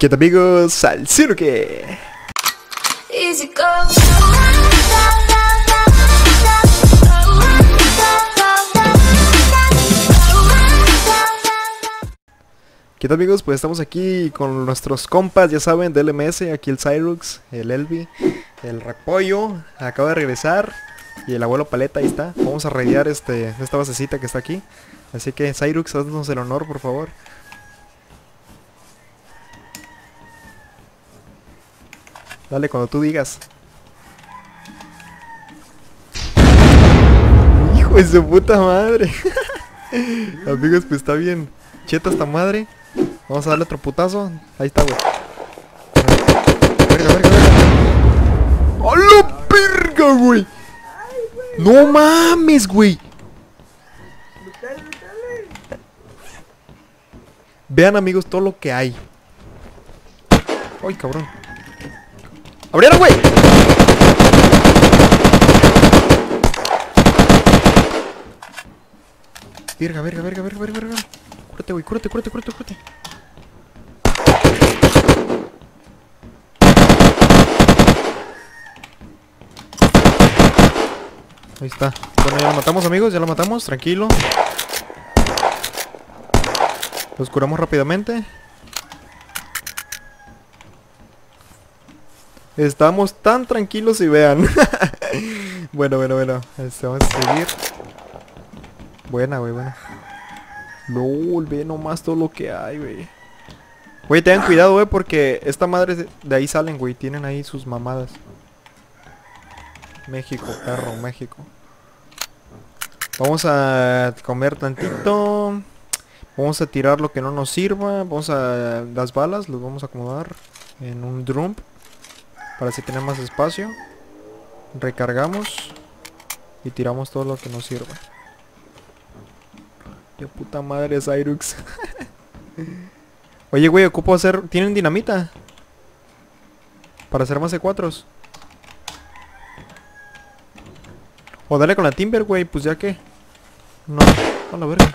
¿Qué tal amigos? Al que. Easy go. ¿Qué tal amigos? Pues estamos aquí con nuestros compas, ya saben, del LMS, aquí el Cyrux, el Elvi, el Repollo, acaba de regresar y el abuelo Paleta ahí está. Vamos a radiar este, esta basecita que está aquí. Así que Cyrux, haznos el honor, por favor. Dale, cuando tú digas. Hijo de su puta madre. Amigos, pues está bien. Cheta esta madre. Vamos a darle otro putazo. Ahí está, güey. Verga, verga, verga. ¡A la verga, güey! ¡No mames, güey! Vean, amigos, todo lo que hay. ¡Ay, cabrón! ¡Abrieron, güey! Verga, verga, verga, verga, verga, verga. Cúrate, güey, cúrate, cúrate, cúrate, cúrate. Ahí está. Bueno, ya lo matamos, amigos, ya lo matamos, tranquilo. Los curamos rápidamente. Estamos tan tranquilos y vean. bueno, bueno, bueno. Este, vamos a seguir. Buena, güey, buena. No, ve nomás todo lo que hay, güey. Güey, tengan cuidado, güey, porque esta madre de ahí salen, güey. Tienen ahí sus mamadas. México, perro, México. Vamos a comer tantito. Vamos a tirar lo que no nos sirva. Vamos a... Las balas las vamos a acomodar en un drum. Para tener más espacio. Recargamos. Y tiramos todo lo que nos sirva. Qué puta madre Cyrux. Oye, güey, ocupo hacer... ¿Tienen dinamita? Para hacer más C4s. O dale con la Timber, güey, pues ya que. No, a la verga.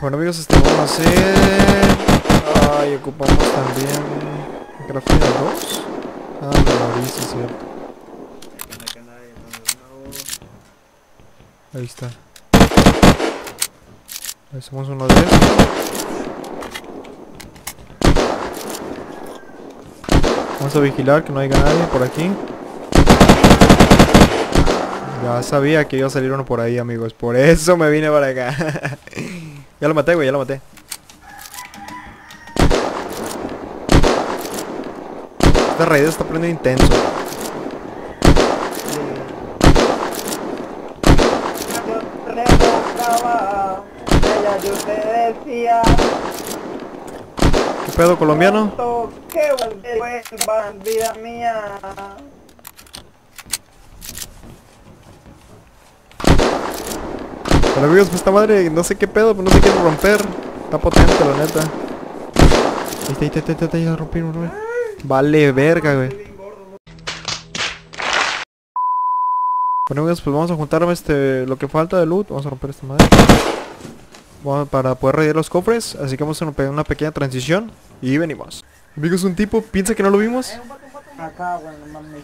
Bueno amigos, este vamos a hacer... Ay, ocupamos también... Grafina 2. Ah, no, sí, es cierto. Ahí está. Hacemos uno de. Vamos a vigilar que no haya nadie por aquí. Ya sabía que iba a salir uno por ahí, amigos. Por eso me vine para acá. ya lo maté, güey, ya lo maté. Esta raíz está poniendo intenso. ¿Qué pedo, colombiano? "Tonto, que vuelva, vida mía. Bueno amigos, pues esta madre, no sé qué pedo, pero no se quiere romper. Está potente, la neta. Ahí está, ahí está, ahí está, ahí está. Vale, verga, güey. Bueno amigos, pues vamos a juntar este, lo que falta de loot. Vamos a romper esta madre. Para poder rayar los cofres. Así que vamos a una pe- una pequeña transición. Y venimos. Amigos, un tipo piensa que no lo vimos. Acá, güey, no mames.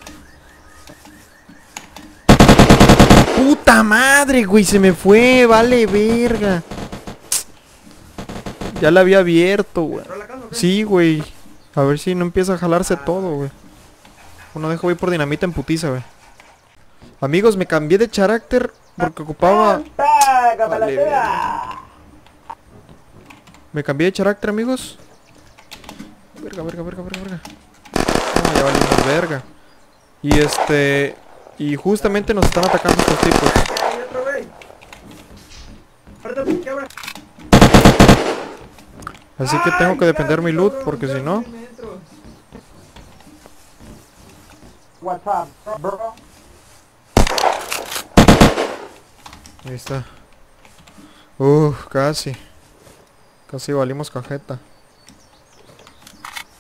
¡Puta madre, güey! Se me fue, vale, verga. Ya la había abierto, güey. Sí, güey. A ver si no empieza a jalarse todo, güey. Bueno, dejo voy por dinamita en putiza, güey. Amigos, me cambié de carácter porque ocupaba... ¡Taca, Vale! Me cambié de carácter, amigos. Verga, verga, verga, verga, verga. No, ya valimos verga. Y este... Y justamente nos están atacando estos tipos. Así que tengo que depender mi loot porque si no... What's up, bro? Ahí está. Uf, casi. Casi valimos cajeta.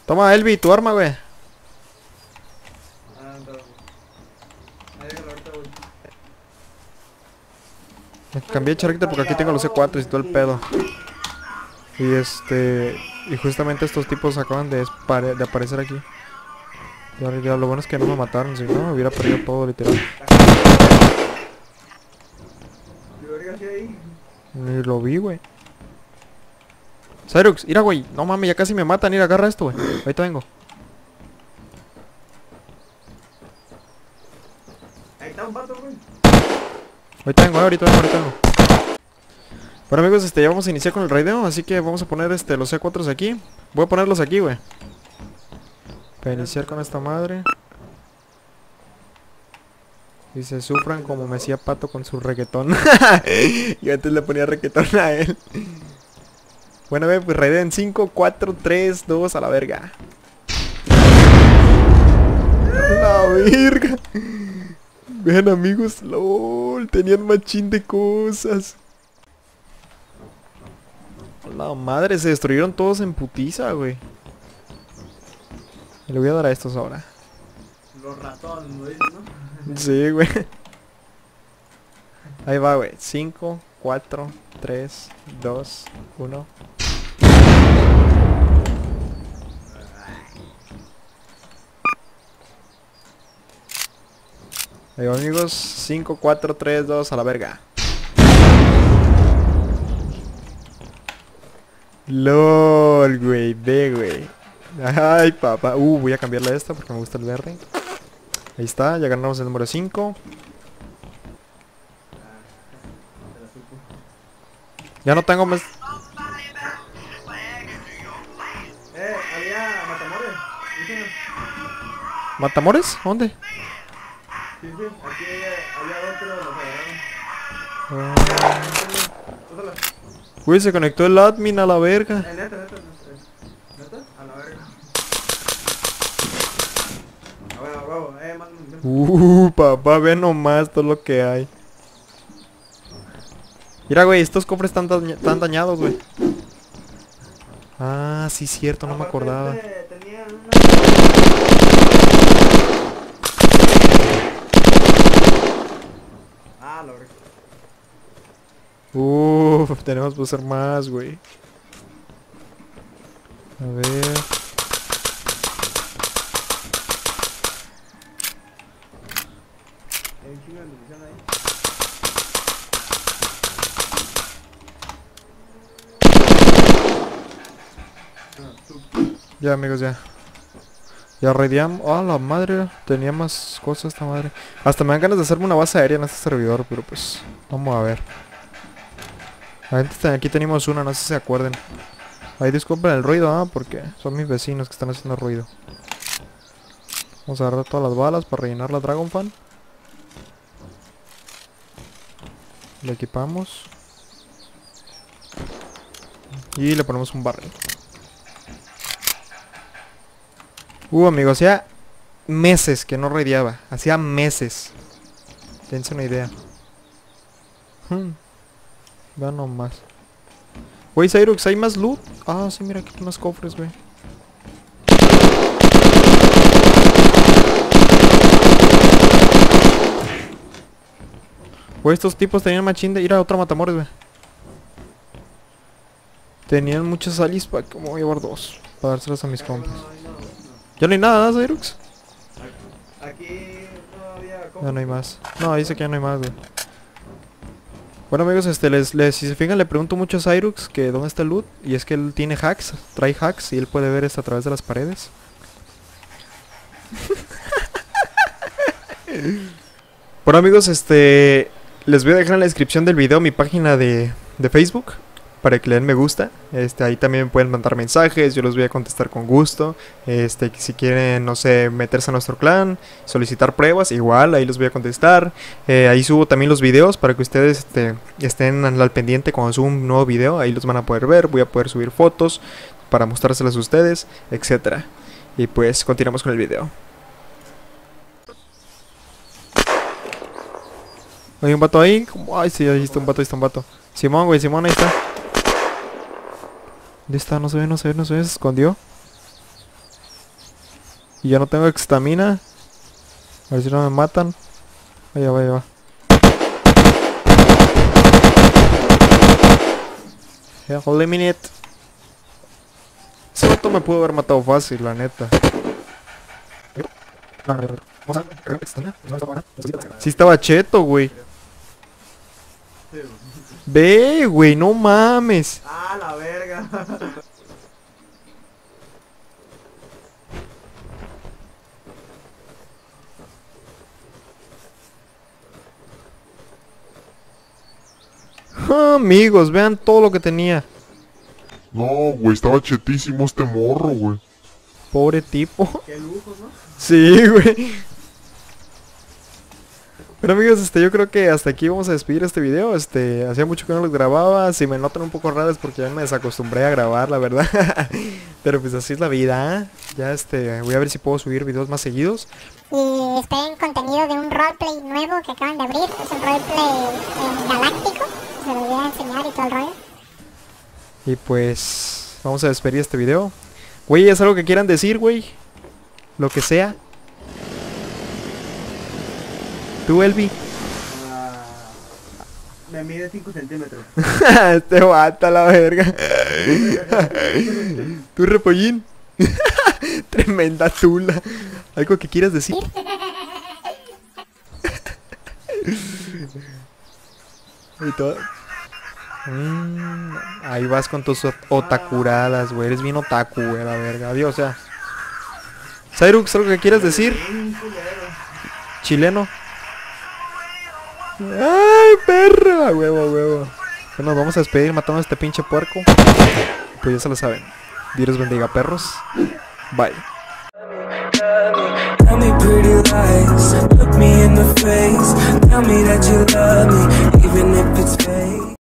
Toma, Elvi, tu arma, güey. Me cambié de carácter porque aquí tengo los C4 y todo el pedo. Y este... Y justamente estos tipos acaban de aparecer aquí. Ya, ya, lo bueno es que no me mataron, si no hubiera perdido todo literal. Ni lo vi, güey. Cyrux, mira, güey. No mames, ya casi me matan. Mira, agarra esto, güey. Ahorita vengo. Ahí está un vato, güey. Ahorita vengo, eh, ahorita vengo, ahorita vengo. Bueno amigos, este, ya vamos a iniciar con el raideo, así que vamos a poner este los C4s aquí. Voy a ponerlos aquí, güey. Para iniciar con esta madre. Y se sufran como me hacía Pato con su reggaetón. Yo antes le ponía reggaetón a él. Bueno, ve, pues raideo en 5, 4, 3, 2, a la verga. La verga. Vean amigos, lol, tenían machín de cosas. La madre, se destruyeron todos en putiza, güey. Le voy a dar a estos ahora. Los ratones, ¿no? Sí, güey. Ahí va, güey. 5, 4, 3, 2, 1. Ahí va, amigos. 5, 4, 3, 2, a la verga. LOL, güey. Ve, güey. Ay, papá. Uh, voy a cambiarle a esta porque me gusta el verde. Ahí está, ya ganamos el número 5. Ya no tengo más... Matamores. ¿Dónde? Aquí había, había otro. Ah. Güey, se conectó el admin a la verga. Eh, neta, neta, neta. ¿Neta? A la verga. Huevo, eh, mándame Uh, papá, ve nomás todo lo que hay. Mira, güey, estos cofres están, daña- están dañados, güey. Ah, sí, cierto, no me acordaba. este, una... Ah, tenemos que usar más, güey. A ver. Hay un chingo de munición ahí. Ya, amigos, ya. Ya radiamos. Ah, la madre. Tenía más cosas esta madre. Hasta me dan ganas de hacerme una base aérea en este servidor, pero pues. Vamos a ver. Aquí tenemos una, no sé si se acuerden. Ahí disculpen el ruido, ah, porque son mis vecinos que están haciendo ruido. Vamos a agarrar todas las balas para rellenar la Dragon Fan. Le equipamos. Y le ponemos un barril. Uh, amigos, hacía meses que no radiaba. Hacía meses. Dense una idea. Hmm. Vean nomás. Güey, Cyrux, ¿hay más loot? Ah, sí, mira, aquí hay más cofres, güey. Güey, estos tipos tenían machín de ir a otro matamores, güey. Tenían muchas alis para como llevar dos. Para dárselas a mis compas. Ya no hay nada, ¿no, Cyrux? Aquí no había... Ya no hay más. No, dice que ya no hay más, güey. Bueno amigos, este, les, les- si se fijan le pregunto mucho a Cyrux que dónde está el loot y es que él tiene hacks, trae hacks y él puede ver esto a través de las paredes. bueno amigos, este, les voy a dejar en la descripción del video mi página de, de Facebook para que le den me gusta. Este, ahí también pueden mandar mensajes, yo los voy a contestar con gusto. Este, si quieren, no sé, meterse a nuestro clan, solicitar pruebas, igual, ahí los voy a contestar. Eh, ahí subo también los videos para que ustedes este, estén al pendiente cuando subo un nuevo video. Ahí los van a poder ver. Voy a poder subir fotos para mostrárselas a ustedes, etcétera. Y pues continuamos con el video. Hay un vato ahí. Ay, sí, ahí está un vato, ahí está un vato. Simón, güey, Simón, ahí está. ¿Dónde está? No se ve, no se ve, no se ve. Se escondió. Y ya no tengo estamina. A ver si no me matan. Ahí va, ahí va. Yeah, hold a minute. vato me pudo haber matado fácil, la neta. Sí estaba cheto, güey. Ve, güey, no mames. Ah, la verga. Ah, amigos, vean todo lo que tenía. No, güey, estaba chetísimo este morro, güey. Pobre tipo. Qué lujo, ¿no? Sí, güey. Pero amigos, este, yo creo que hasta aquí vamos a despedir este video. Este, hacía mucho que no los grababa. Si me notan un poco raros porque ya me desacostumbré a grabar, la verdad. Pero pues así es la vida. Ya este, voy a ver si puedo subir videos más seguidos. y esperen contenido de un roleplay nuevo que acaban de abrir. Es un roleplay eh, galáctico. Se los voy a enseñar y todo el rollo. Y pues vamos a despedir este video. Güey, ¿es algo que quieran decir, güey? Lo que sea. Tú, Elvi. Ah, me mide 5 centímetros. este vato a la verga. Tú, repollín. Tremenda tula. ¿Algo que quieras decir? y todo. Mm, ahí vas con tus ot- otakuradas, güey. Eres bien otaku, güey, la verga. Adiós, ya. Cyrux, ¿algo que quieras decir? Chileno. ¡Ay, perro! A huevo, huevo. Bueno, nos vamos a despedir matando a este pinche puerco. Pues ya se lo saben. Dios bendiga, perros. Bye.